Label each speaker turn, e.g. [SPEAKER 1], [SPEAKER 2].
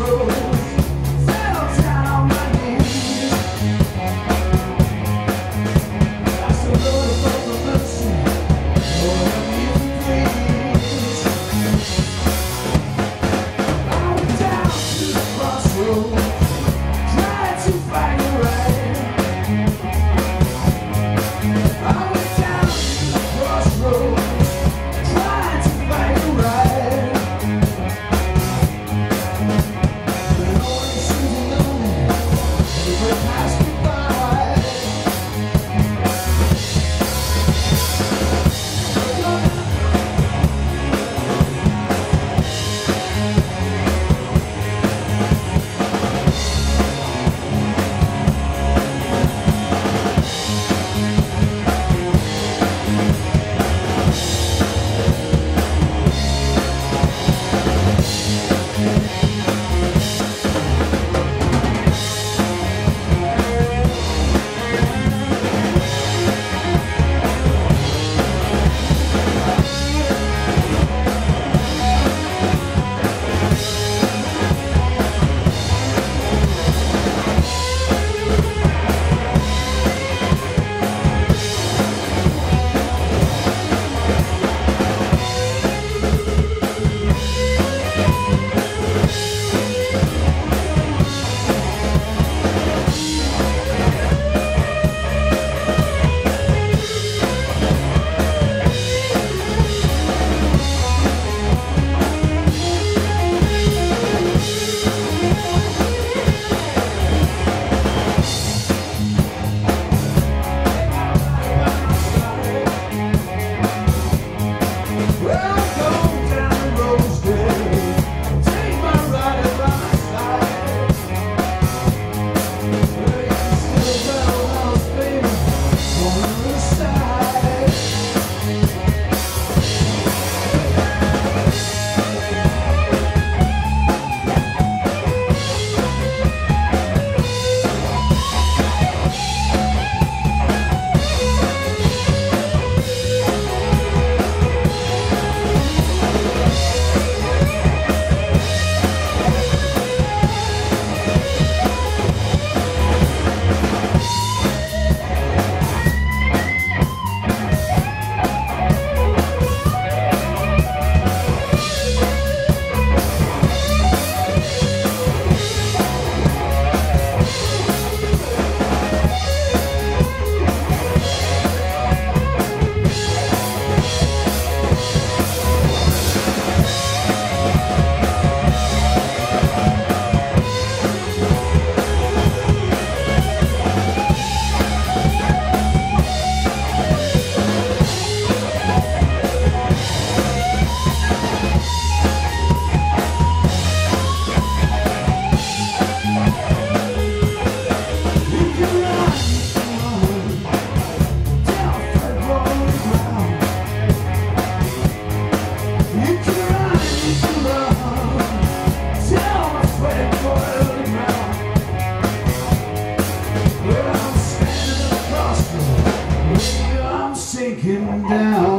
[SPEAKER 1] road. with Well, I'm standing at the crossroad. Maybe I'm sinking down.